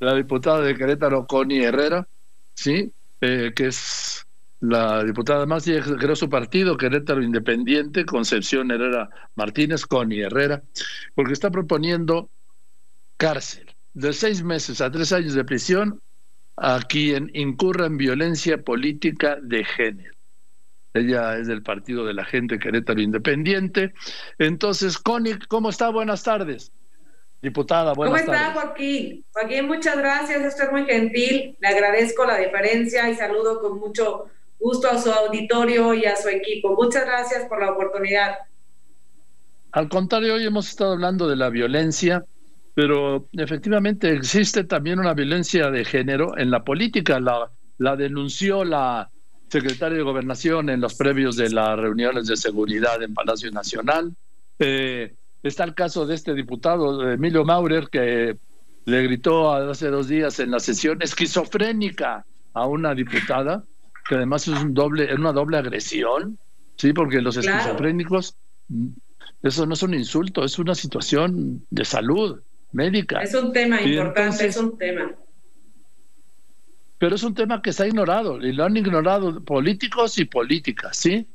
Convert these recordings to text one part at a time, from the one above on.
la diputada de Querétaro, Connie Herrera, ¿sí? Eh, que es la diputada más y creó su partido, Querétaro Independiente, Concepción Herrera Martínez, Connie Herrera, porque está proponiendo cárcel de seis meses a tres años de prisión a quien incurra en violencia política de género. Ella es del Partido de la Gente Querétaro Independiente. Entonces, Connie, ¿cómo está? Buenas tardes. Diputada, buenas ¿Cómo está, Joaquín? Joaquín, muchas gracias. Usted es muy gentil. Le agradezco la deferencia y saludo con mucho gusto a su auditorio y a su equipo. Muchas gracias por la oportunidad. Al contrario, hoy hemos estado hablando de la violencia, pero efectivamente existe también una violencia de género en la política. La, la denunció la secretaria de Gobernación en los previos de las reuniones de seguridad en Palacio Nacional. Eh, está el caso de este diputado, Emilio Maurer, que le gritó hace dos días en la sesión esquizofrénica a una diputada, que además es un doble, una doble agresión, sí, porque los esquizofrénicos, eso no es un insulto, es una situación de salud médica. Es un tema importante, es un tema pero es un tema que se ha ignorado y lo han ignorado políticos y políticas, ¿sí?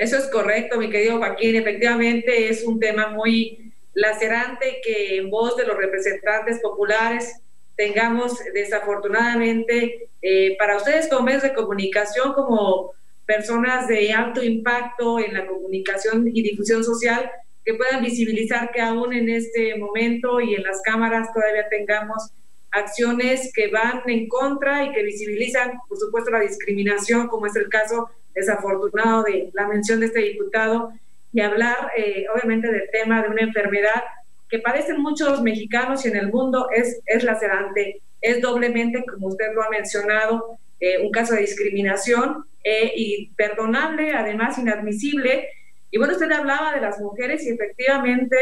Eso es correcto, mi querido Joaquín. Efectivamente es un tema muy lacerante que en voz de los representantes populares tengamos desafortunadamente eh, para ustedes como medios de comunicación, como personas de alto impacto en la comunicación y difusión social, que puedan visibilizar que aún en este momento y en las cámaras todavía tengamos acciones que van en contra y que visibilizan, por supuesto, la discriminación, como es el caso desafortunado de la mención de este diputado, y hablar, eh, obviamente, del tema de una enfermedad que padecen muchos mexicanos y en el mundo es, es lacerante, es doblemente, como usted lo ha mencionado, eh, un caso de discriminación eh, y perdonable, además inadmisible. Y bueno, usted hablaba de las mujeres y efectivamente,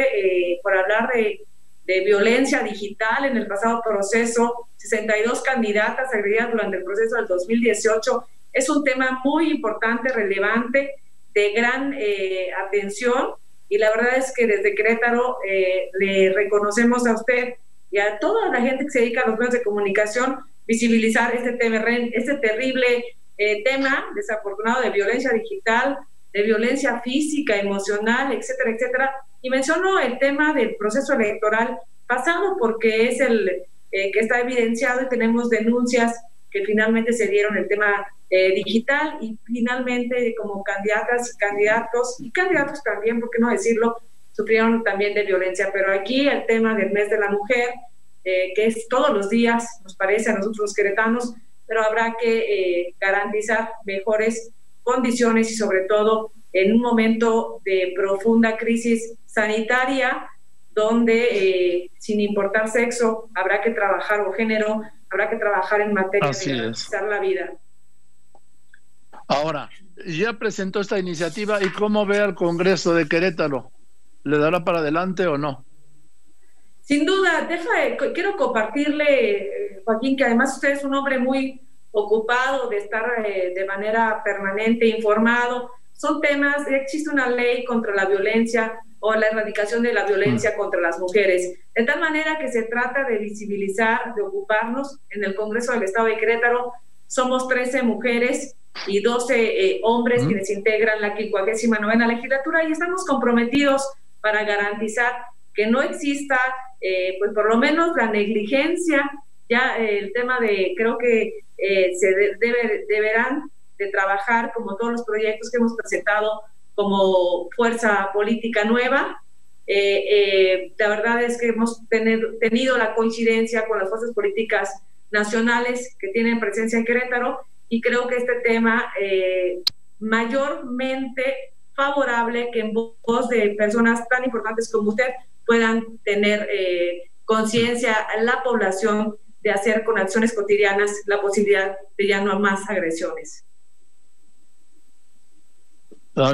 por hablar de de violencia digital en el pasado proceso, 62 candidatas agredidas durante el proceso del 2018. Es un tema muy importante, relevante, de gran eh, atención y la verdad es que desde Querétaro eh, le reconocemos a usted y a toda la gente que se dedica a los medios de comunicación visibilizar este, tema, este terrible eh, tema desafortunado de violencia digital, de violencia física, emocional, etcétera, etcétera, y menciono el tema del proceso electoral pasado porque es el que está evidenciado y tenemos denuncias que finalmente se dieron el tema eh, digital y finalmente como candidatas y candidatos y candidatos también, por qué no decirlo, sufrieron también de violencia. Pero aquí el tema del mes de la mujer, eh, que es todos los días, nos parece a nosotros los queretanos, pero habrá que garantizar mejores condiciones y sobre todo en un momento de profunda crisis sanitaria, donde eh, sin importar sexo habrá que trabajar o género, habrá que trabajar en materia de garantizar la vida. Ahora, ya presentó esta iniciativa y cómo ve al Congreso de Querétaro. ¿Le dará para adelante o no? Sin duda, deja, quiero compartirle, Joaquín, que además usted es un hombre muy ocupado de estar eh, de manera permanente informado. Son temas, existe una ley contra la violencia o la erradicación de la violencia contra las mujeres. De tal manera que se trata de visibilizar, de ocuparnos. En el Congreso del Estado de Querétaro somos 13 mujeres y 12 eh, hombres quienes integran la 59 legislatura y estamos comprometidos para garantizar que no exista, eh, pues por lo menos la negligencia, ya eh, el tema de, creo que se debe, deberán de trabajar como todos los proyectos que hemos presentado como fuerza política nueva. Eh, eh, la verdad es que hemos tenido la coincidencia con las fuerzas políticas nacionales que tienen presencia en Querétaro y creo que este tema eh, mayormente favorable que en voz de personas tan importantes como usted puedan tener conciencia en la población de hacer con acciones cotidianas la posibilidad de ya no más agresiones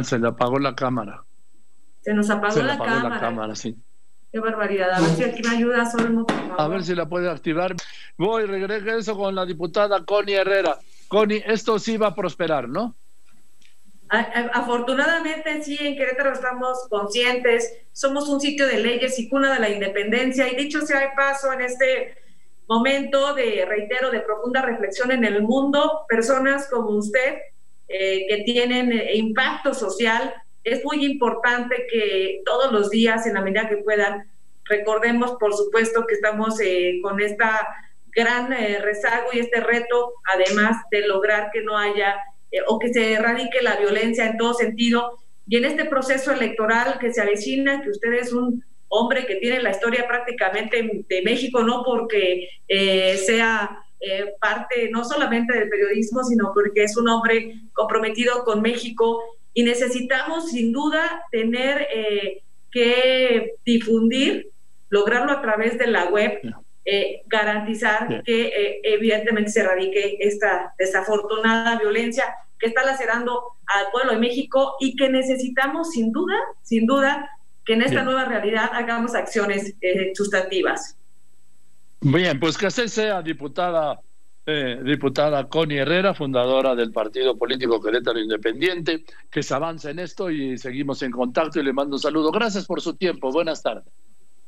se le apagó la cámara. Se nos apagó, la, cámara. sí. Qué barbaridad. A ver si aquí me ayuda, solo A ver si la puede activar. Voy, regreso con la diputada Connie Herrera. Connie, esto sí va a prosperar, ¿no? Afortunadamente sí, en Querétaro estamos conscientes, somos un sitio de leyes y cuna de la independencia y dicho sea de paso en este momento de, reitero, de profunda reflexión en el mundo. Personas como usted, eh, que tienen eh, impacto social, es muy importante que todos los días, en la medida que puedan, recordemos, por supuesto, que estamos eh, con esta gran rezago y este reto, además de lograr que no haya o que se erradique la violencia en todo sentido. Y en este proceso electoral que se avecina, que usted es un hombre que tiene la historia prácticamente de México, no porque eh, sea eh, parte no solamente del periodismo, sino porque es un hombre comprometido con México y necesitamos sin duda tener eh, que difundir, lograrlo a través de la web, garantizar que evidentemente se erradique esta desafortunada violencia que está lacerando al pueblo de México y que necesitamos sin duda, sin duda, que en esta nueva realidad hagamos acciones eh, sustantivas. Bien, pues que así sea, diputada, eh, diputada Connie Herrera, fundadora del Partido Político Querétaro Independiente, que se avance en esto y seguimos en contacto y le mando un saludo. Gracias por su tiempo. Buenas tardes.